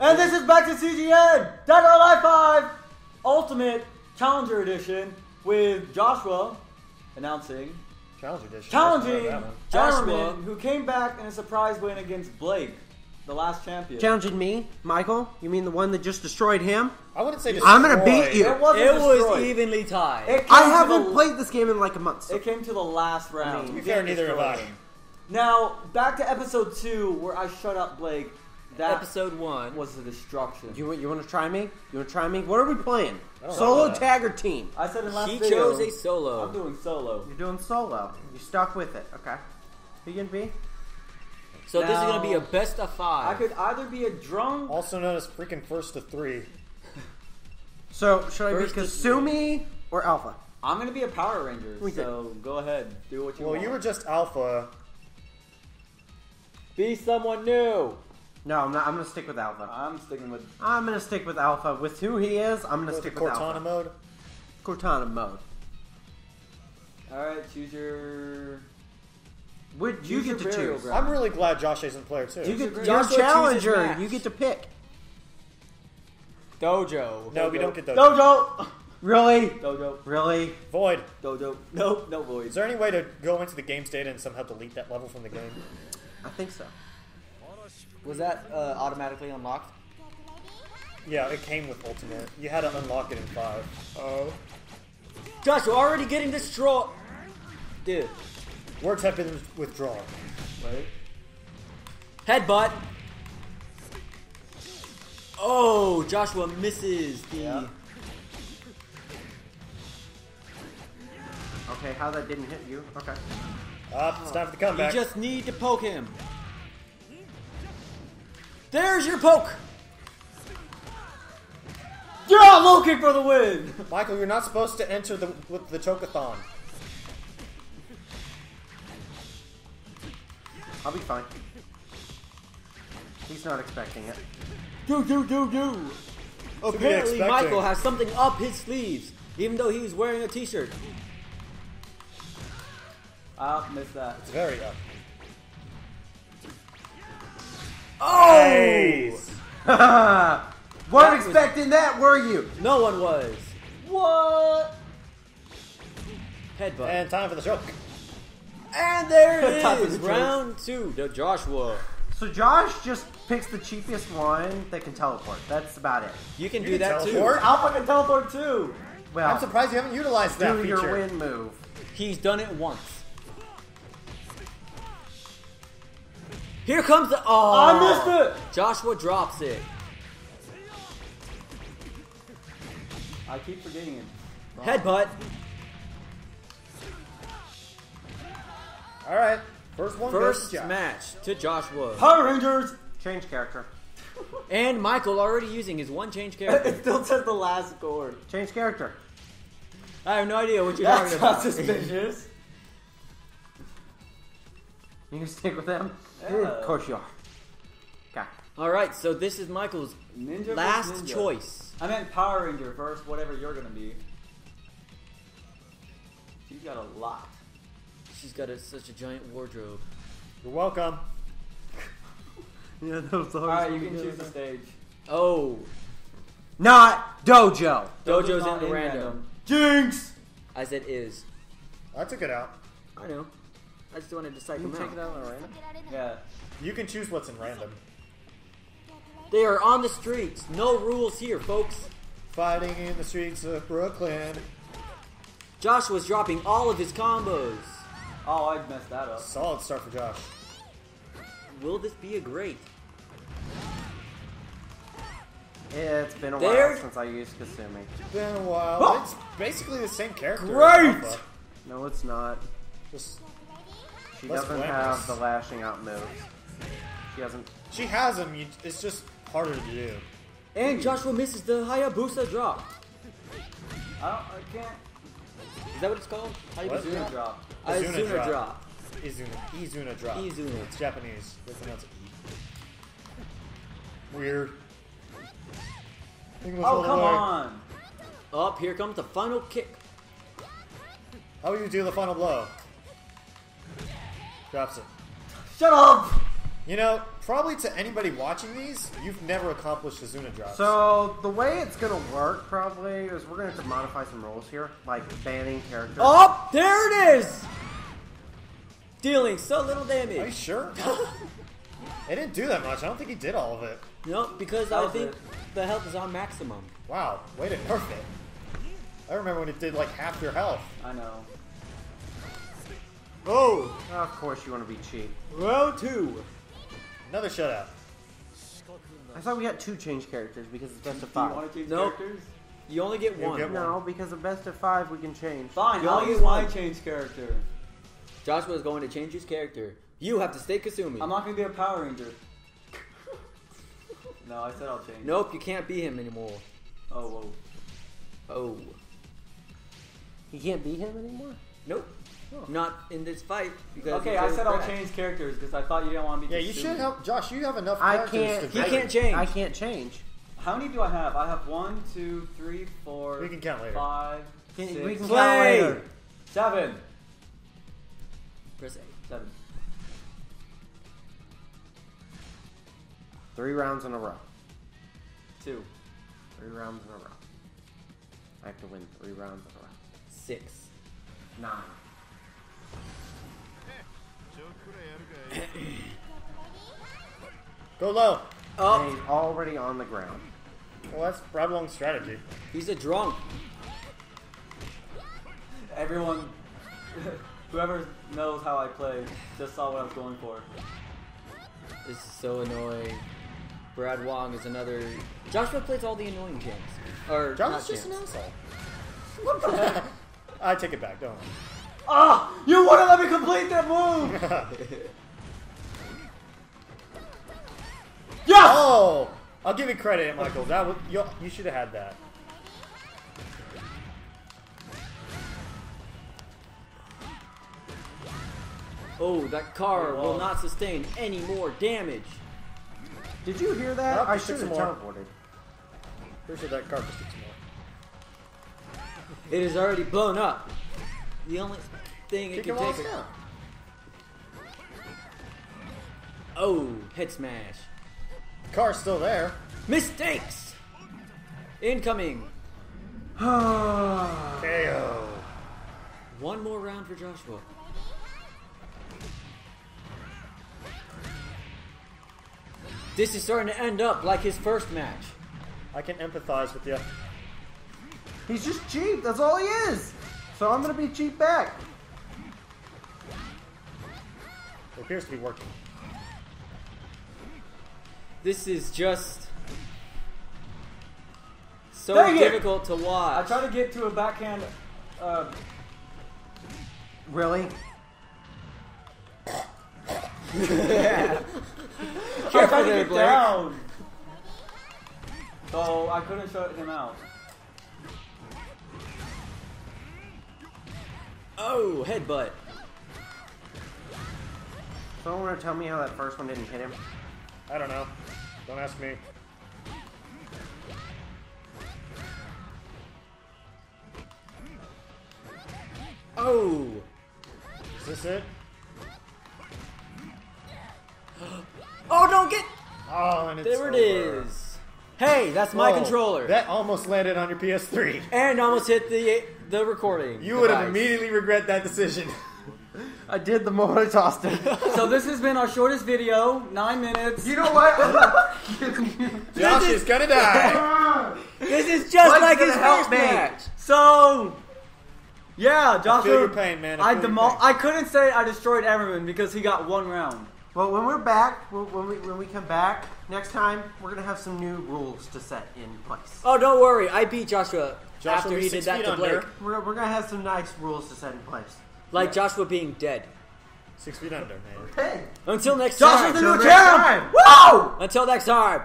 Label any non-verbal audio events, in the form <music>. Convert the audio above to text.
And this is back to CGN! Dead or Alive 5! Ultimate Challenger Edition with Joshua announcing, Challenge edition. challenging Joshua, Joshua. who came back in a surprise win against Blake, the last champion. Challenging me, Michael? You mean the one that just destroyed him? I wouldn't say I'm gonna beat you. It wasn't It was destroyed. evenly tied. It came I to haven't the- played this game in like a month. So. It came to the last round. To You be fair, can't neither have destroy I. it. Now, back to episode two, where I shut up Blake. That Episode one. was the destruction. You you want to try me? You want to try me? What are we playing? Solo know. tag or team? I said in last He video, chose a solo. I'm doing solo. You're doing solo. You're stuck with it. Okay. Who you gonna be? so this is gonna be a best of five. I five. could either be a drunk. Also known as freaking first to three. So should I First be is- Kasumi or Alpha? I'm gonna be a Power Ranger, We did. so go ahead, do what you want. Well, want. you were just alpha. be someone new. No, I'm not. I'm gonna stick with Alpha. I'm sticking with. I'm gonna stick with Alpha. With who he is, I'm gonna Go to stick with Cortana Alpha. mode. Cortana mode. All right, choose your. Would you Use get your to burial choose? ground. I'm really glad Josh isn't player two. You get Joshua you're chooses challenger. match. You get to pick. Dojo. no, we don't get those. Dojo. Really? Dojo. Really? Void. Dojo. Nope. No void. Is voids. there any way to go into the game's data and somehow delete that level from the game? I think so. Was that uh, automatically unlocked? Yeah, it came with Ultimate. You had to unlock it in five. Oh. Joshua already getting destroyed. Dude. Words have been withdrawn. Wait. Headbutt. Oh, Joshua misses the. Yeah. Okay, how that didn't hit you? Okay. Up, it's time for the You comeback. just need to poke him. There's your poke. Yeah, low kick for the win. Michael, you're not supposed to enter the with the chokeathon. I'll be fine. He's not expecting it. Do do do do. be Apparently. Michael has something up his sleeves, even though he's wearing a T-shirt. Ah, missed that. It's very up. Oh! Nice. <laughs> Weren't That was- expecting that, were you? No one was. What? Headbutt. And time for the choke. And there it <laughs> is. Time is, round two to Joshua. So Josh just picks the cheapest one that can teleport. That's about it. You can You do can that teleport? too. Alpha can teleport too. Well, I'm surprised you haven't utilized that do feature. your win move. He's done it once. Here comes the. Oh, I missed it. Joshua drops it. I keep forgetting it. Headbutt. All right, first one. First goes to Josh. match to Joshua. Power Rangers. Change character. <laughs> And Michael already using his one change character. It still says the last chord. Change character. I have no idea what you're That's talking about. suspicious. <laughs> You can stick with them? Yeah. Of course you are. Okay. All right, so this is Michael's Ninja last ninja. choice. I meant Power Ranger first, whatever you're gonna be. She's got a lot. She's got a, such a giant wardrobe. You're welcome. <laughs> Yeah, that was the Alright, you can choose the stage. Oh, Not Dojo. Dojo's not in the random. Jinx! I said is. I took it out. I know. I just wanted to psych You him take it out. out on random. Yeah. You can choose what's in random. They are on the streets. No rules here, folks. Fighting in the streets of Brooklyn. Joshua's dropping all of his combos. Oh, I messed that up. Solid start for Josh. Will this be a great? It's been a There- while since I used Kasumi. Been a while. Oh. It's basically the same character. Great! No, it's not. Just She Less doesn't glamorous. have the lashing out moves. She hasn't. she has them. You, it's just harder to do. And Joshua misses the Hayabusa drop. I, don't, I can't. Is that what it's called? What? Drop. Uh, Izuna Izuna drop. drop. Izuna, Izuna drop. Izuna. It's Japanese. They pronounce it E. Weird. Think it was Oh, come weird. on. Up, here comes the final kick. How will you do the final blow? Drops it. Shut up! You know, probably to anybody watching these, you've never accomplished Izuna drops. So the way it's gonna work probably is we're gonna have to modify some rules here, like banning characters. Oh, there it is! Dealing so little damage. Are you sure? <laughs> it didn't do that much. I don't think he did all of it. No, because I think it. the health is on maximum. Wow, way to nerf it. I remember when it did like half your health. I know. Oh, Of course you want to be cheap. round two. Another shutout. I thought we had two change characters because it's best of Do you five. want to change Nope. characters? You only get You one. get one. No, because of best of five we can change. Fine, You I'll only use my one. change character. Joshua is going to change his character. You have to stay Kasumi. I'm not gonna be a Power Ranger. <laughs> no, I said I'll change. Nope, you can't be him anymore. Oh, whoa. Oh. You can't beat him anymore. Nope. Not in this fight because Okay, I said I'll Brad. change characters because I thought you didn't want to be. Yeah, you Kasumi. should help. Josh, you have enough I can't- to He vary. can't change. I can't change. How many do I have? I have one, two, three, four. We can count later. Five, Can- six, we can Play! count later. seven. Press A. Seven. Three rounds in a row. Two. Three rounds in a row. I have to win three rounds in a row. Six. Nine. Go low. And Oh, he's already on the ground. Well, that's Brad Wong's strategy. he's a drunk. Everyone, <laughs> whoever knows how I play, just saw what I was going for. This is so annoying. Brad Wong is another. Joshua plays all the annoying champs. Or Josh not is just an asshole. What the <laughs> heck? I take it back. Don't. Worry. Ah! You wouldn't let me complete that move! <laughs> yes! Oh, I'll give you credit, Michael. That was, you, you should have had that. Oh, that car Oh, will not sustain any more damage. Did you hear that? Nope, I should have some more. teleported. Pretty sure that card just gets more. It is already blown up. The only thing it can take. off down. Oh, head smash. The car's still there. Mistakes. Incoming. <sighs> KO. One more round for Joshua. This is starting to end up like his first match. I can empathize with you. He's just cheap. That's all he is. So I'm gonna be cheap back. It appears to be working. This is just so Dang it! difficult to watch. I try to get to a backhand. Uh, Really? <laughs> I tried Careful to there, get Blake. down. So I couldn't shut him out. Oh, headbutt. Someone wanna tell me how that first one didn't hit him? I don't know. Don't ask me. Oh, Is this it? oh, don't get. Oh, and it's There it over. is. Hey, that's my Whoa, controller. That almost landed on your PS3. and almost hit the the recording. You would have device. immediately regret that decision. <laughs> I did the moment I tossed it. So this has been our shortest video, nine minutes. you know what? <laughs> <laughs> Josh is gonna die. This is just Mike's like his gonna first match. So, yeah, Joshua. feel your pain, man. I I, feel your demo- pain. I couldn't say I destroyed everyone because he got one round. well, when we're back, when when we when we come back next time, we're gonna have some new rules to set in place. Oh, don't worry. I beat Joshua, Joshua after he did that feet to Blake. under. We're, we're gonna have some nice rules to set in place. Like Joshua being dead. Six feet under, man. Hey, Until next Joshua's time. the new champ! time. Woo! Until next time.